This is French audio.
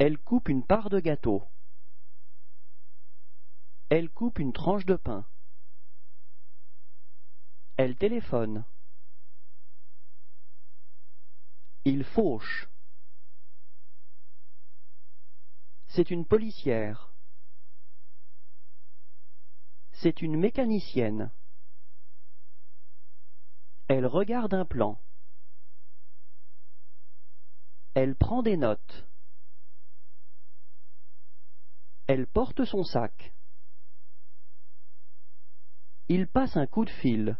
Elle coupe une part de gâteau. Elle coupe une tranche de pain. Elle téléphone. Il fauche. C'est une policière. C'est une mécanicienne. Elle regarde un plan. Elle prend des notes. Elle porte son sac. Il passe un coup de fil.